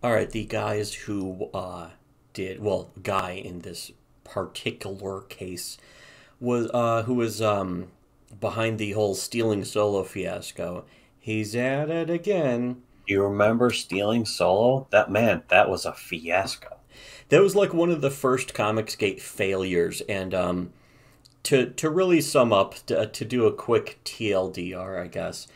All right, the guys who uh, did well, guy in this particular case was uh, who was um, behind the whole stealing solo fiasco. He's at it again. You remember stealing solo? That man, that was a fiasco. That was like one of the first Comicsgate failures, and um, to to really sum up, to, to do a quick TLDR, I guess.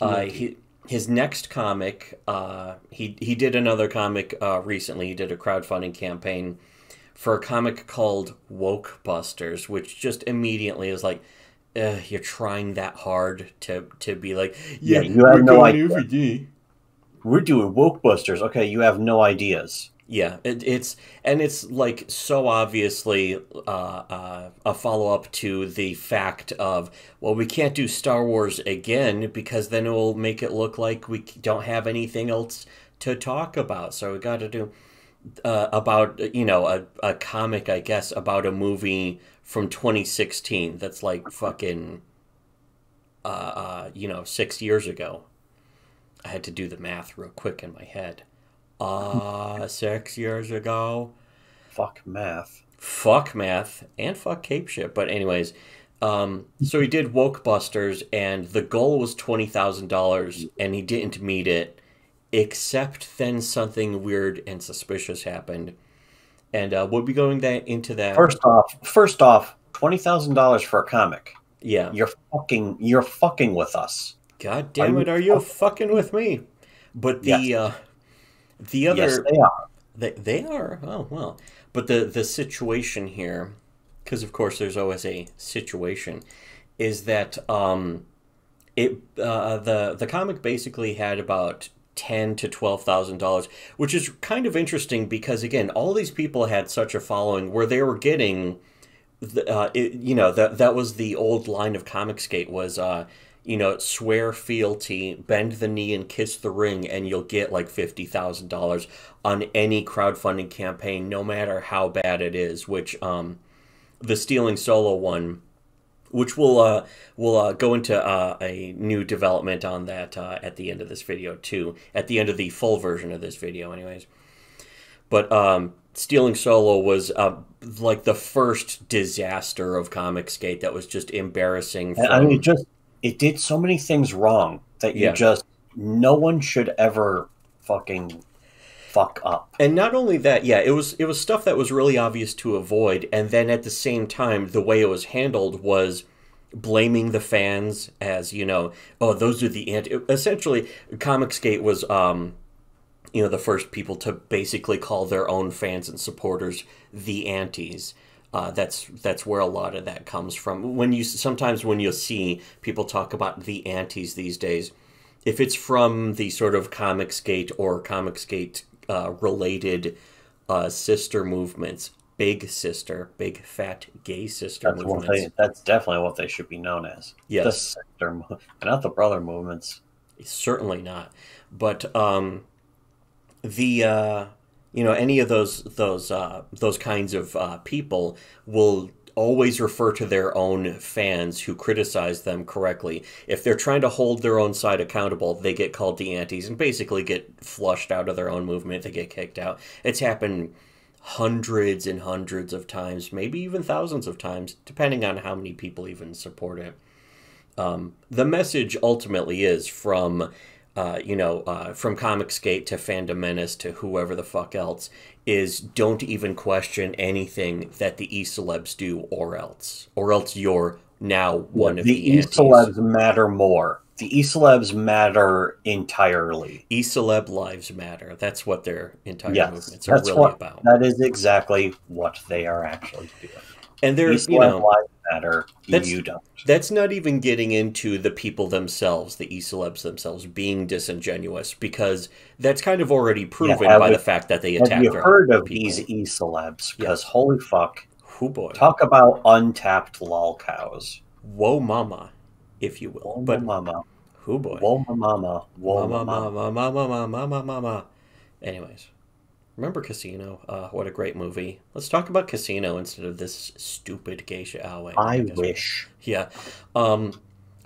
Uh, he, his next comic, uh, he he did another comic uh, recently. He did a crowdfunding campaign for a comic called Woke Busters, which just immediately is like, uh, you're trying that hard to to be like, yeah, Yeah, you have we're no idea. We're doing woke busters. Okay, you have no ideas. Yeah, it, it's and it's like so obviously uh, uh, a follow up to the fact of well, we can't do Star Wars again because then it will make it look like we don't have anything else to talk about. So we got to do uh, about you know a, a comic, I guess, about a movie from 2016 that's like fucking uh, uh, you know six years ago. I had to do the math real quick in my head. Uh, six years ago. Fuck math. Fuck math and fuck cape ship. But anyways, um, so he did Woke Busters, and the goal was twenty thousand dollars, and he didn't meet it. Except then something weird and suspicious happened, and uh, we'll be going that into that. First off, first off, twenty thousand dollars for a comic. yeah. You're fucking. You're fucking with us. God damn Are it, you are you fucking with me? But the Yes. uh, the other Yes, they are. They they are. Oh well. But the the situation here, because of course there's always a situation, is that um, it uh, the the comic basically had about ten to twelve thousand dollars, which is kind of interesting because again, all these people had such a following where they were getting. The, uh, it, you know that that was the old line of Comicsgate was uh, you know swear fealty, bend the knee and kiss the ring, and you'll get like fifty thousand dollars on any crowdfunding campaign, no matter how bad it is. Which um, the stealing solo one, which we'll uh, we'll uh, go into uh, a new development on that uh, at the end of this video too. At the end of the full version of this video, anyways. But um, stealing solo was uh, like the first disaster of Comicsgate that was just embarrassing. I mean, just it did so many things wrong that you Yeah. just no one should ever fucking fuck up. And not only that, yeah, it was it was stuff that was really obvious to avoid, and then at the same time, the way it was handled was blaming the fans as you know, oh, those are the anti. Essentially, Comicsgate was, um, you know, the first people to basically call their own fans and supporters the antis. Uh, that's that's where a lot of that comes from. When you sometimes when you'll see people talk about the antis these days, if it's from the sort of Comicsgate or Comicsgate uh, related uh, sister movements, big sister, big fat gay sister That's movements. they. That's definitely what they should be known as. Yes. the mo- not the brother movements. Certainly not. But um, the uh, you know any of those those uh, those kinds of uh, people will always refer to their own fans who criticize them correctly. If they're trying to hold their own side accountable, they get called the antis and basically get flushed out of their own movement. They get kicked out. It's happened hundreds and hundreds of times, maybe even thousands of times, depending on how many people even support it the message ultimately is from uh, you know uh, from comicsgate to fandom menace to whoever the fuck else is don't even question anything that the e-celebs do or else or else you're now one of the the, e celebs matter more. The e celebs matter entirely. e-celeb lives matter that's what their entire Yes, movements are really what. about That is exactly what they are actually doing. and E there's you know lives matter. That's- You don't. That's not even getting into the people themselves, the e-celebs themselves, being disingenuous, because that's kind of already proven have by you- the fact that they Have attack you heard of people. these e celebs? Because holy fuck, Who boy? talk about untapped lol cows. Whoa mama, if you will. But mama, who boy? whoa, mama, whoa, mama, mama. mama, mama, mama. Anyways, remember Casino? Uh, what a great movie. Let's talk about Casino instead of this stupid geisha. Wait, I we- wish. Yeah. Um,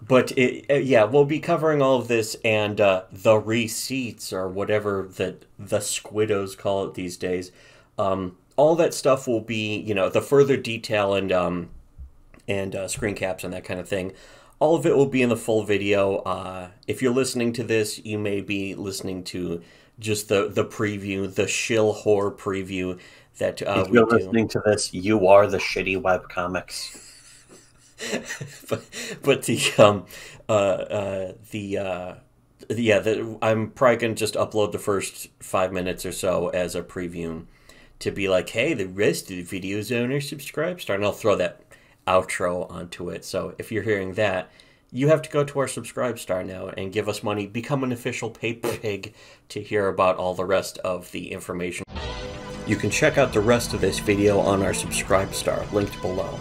but it, yeah, we'll be covering all of this and uh, the receipts or whatever that the squiddos call it these days. Um, all that stuff will be, you know, the further detail and um, and uh, screen caps and that kind of thing. All of it will be in the full video. Uh, if you're listening to this, you may be listening to just the the preview, the shill horror preview that uh, if you're listening to this, you are the shitty web comics. but but the um uh uh the uh yeah the, I'm probably gonna just upload the first five minutes or so as a preview to be like hey the rest of the videos on our subscribe star and I'll throw that outro onto it. So if you're hearing that you have to go to our subscribe star now and give us money become an official paper pig to hear about all the rest of the information. You can check out the rest of this video on our subscribe star linked below